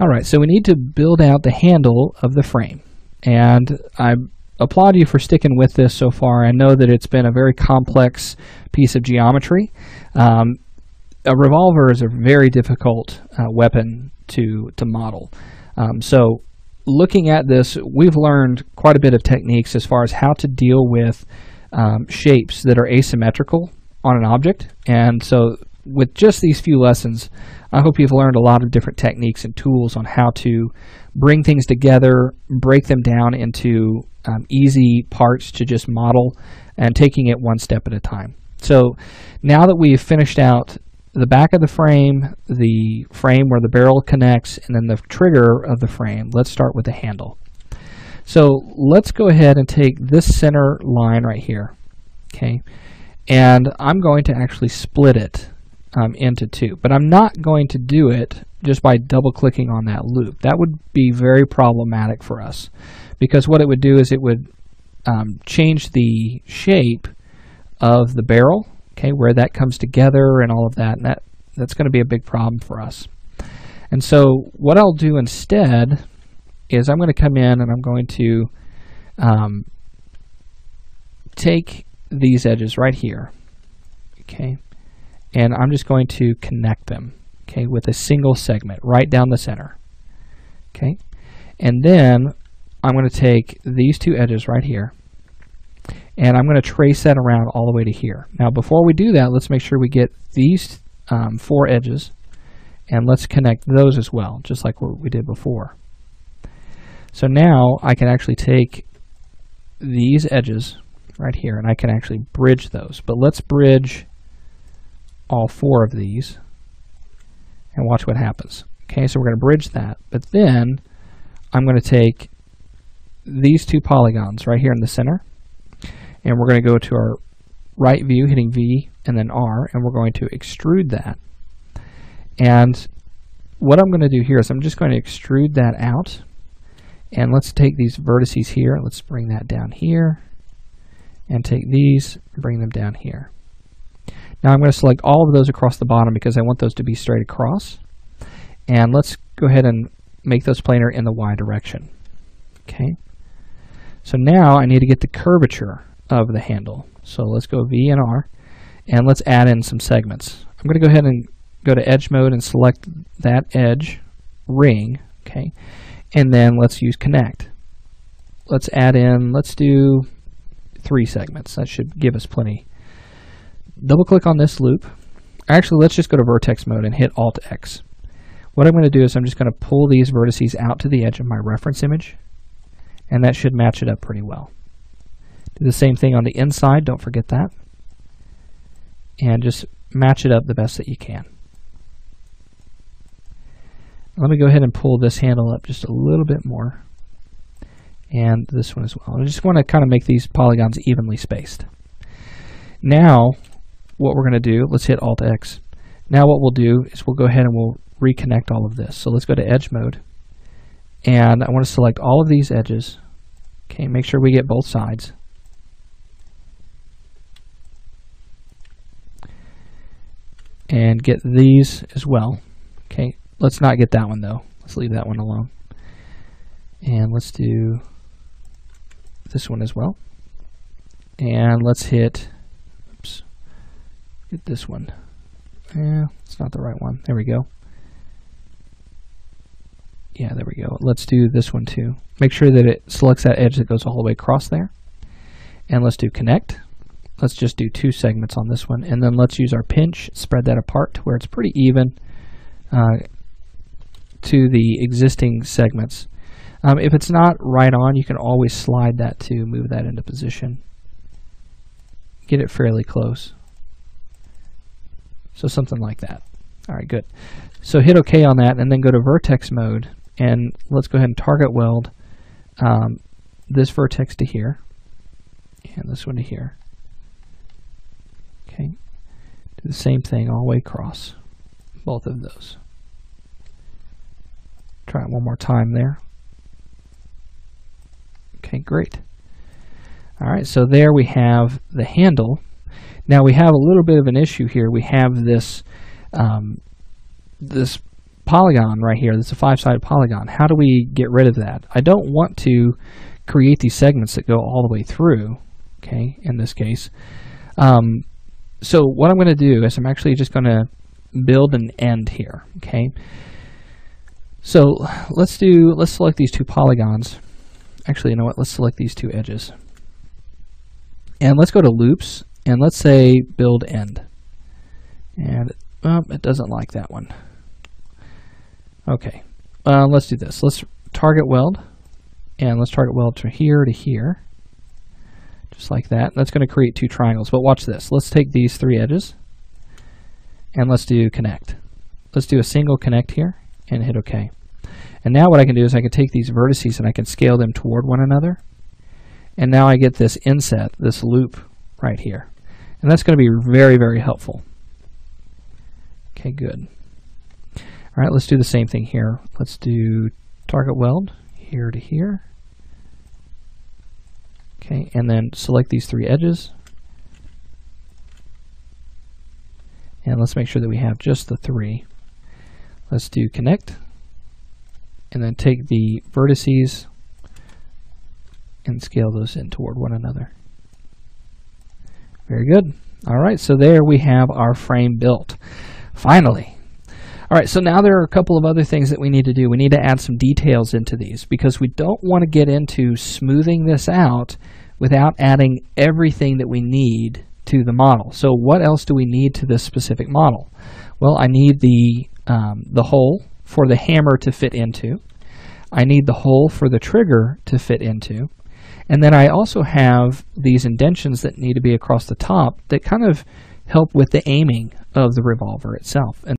All right, so we need to build out the handle of the frame. And I applaud you for sticking with this so far. I know that it's been a very complex piece of geometry. Um, a revolver is a very difficult uh, weapon to, to model. Um, so looking at this, we've learned quite a bit of techniques as far as how to deal with um, shapes that are asymmetrical on an object. And so with just these few lessons, I hope you've learned a lot of different techniques and tools on how to bring things together, break them down into um, easy parts to just model, and taking it one step at a time. So now that we've finished out the back of the frame, the frame where the barrel connects, and then the trigger of the frame, let's start with the handle. So let's go ahead and take this center line right here, okay, and I'm going to actually split it um, into two. But I'm not going to do it just by double clicking on that loop. That would be very problematic for us because what it would do is it would um, change the shape of the barrel, okay, where that comes together and all of that, and that, that's going to be a big problem for us. And so what I'll do instead is I'm going to come in and I'm going to um, take these edges right here, okay, and I'm just going to connect them okay with a single segment right down the center okay? And then I'm going to take these two edges right here and I'm going to trace that around all the way to here. Now before we do that let's make sure we get these um, four edges and let's connect those as well just like what we did before. So now I can actually take these edges right here and I can actually bridge those. But let's bridge all four of these and watch what happens. Okay, so we're going to bridge that, but then I'm going to take these two polygons right here in the center, and we're going to go to our right view, hitting V and then R, and we're going to extrude that. And what I'm going to do here is I'm just going to extrude that out, and let's take these vertices here, let's bring that down here, and take these, bring them down here. Now I'm going to select all of those across the bottom because I want those to be straight across. And let's go ahead and make those planar in the Y direction. Okay. So now I need to get the curvature of the handle. So let's go V and R and let's add in some segments. I'm going to go ahead and go to edge mode and select that edge ring. Okay. And then let's use connect. Let's add in, let's do three segments. That should give us plenty double click on this loop. Actually, let's just go to vertex mode and hit Alt X. What I'm going to do is I'm just going to pull these vertices out to the edge of my reference image, and that should match it up pretty well. Do the same thing on the inside, don't forget that. And just match it up the best that you can. Let me go ahead and pull this handle up just a little bit more. And this one as well. I just want to kind of make these polygons evenly spaced. Now, what we're going to do, let's hit Alt X. Now what we'll do is we'll go ahead and we'll reconnect all of this. So let's go to Edge mode. And I want to select all of these edges. Okay, make sure we get both sides. And get these as well. Okay, let's not get that one though. Let's leave that one alone. And let's do this one as well. And let's hit Get this one. Yeah, it's not the right one. There we go. Yeah, there we go. Let's do this one too. Make sure that it selects that edge that goes all the way across there. And let's do connect. Let's just do two segments on this one. And then let's use our pinch, spread that apart to where it's pretty even uh, to the existing segments. Um, if it's not right on, you can always slide that to move that into position. Get it fairly close. So something like that. All right, good. So hit OK on that and then go to vertex mode and let's go ahead and target weld um, this vertex to here and this one to here. Okay. Do the same thing all the way across both of those. Try it one more time there. Okay, great. All right, so there we have the handle now we have a little bit of an issue here. We have this um, this polygon right here that's a five-sided polygon. How do we get rid of that? I don't want to create these segments that go all the way through, okay, in this case. Um, so what I'm going to do is I'm actually just going to build an end here, okay. So let's do, let's select these two polygons. Actually, you know what, let's select these two edges. And let's go to loops, and let's say build end. And, well, it doesn't like that one. Okay, uh, let's do this. Let's target weld, and let's target weld to here to here, just like that. That's going to create two triangles, but watch this. Let's take these three edges, and let's do connect. Let's do a single connect here, and hit OK. And now what I can do is I can take these vertices and I can scale them toward one another. And now I get this inset, this loop right here. And that's going to be very, very helpful. Okay, good. All right, let's do the same thing here. Let's do target weld here to here. Okay, and then select these three edges. And let's make sure that we have just the three. Let's do connect. And then take the vertices and scale those in toward one another. Very good. All right, so there we have our frame built. Finally, all right, so now there are a couple of other things that we need to do. We need to add some details into these because we don't want to get into smoothing this out without adding everything that we need to the model. So what else do we need to this specific model? Well, I need the, um, the hole for the hammer to fit into. I need the hole for the trigger to fit into. And then I also have these indentions that need to be across the top that kind of help with the aiming of the revolver itself. And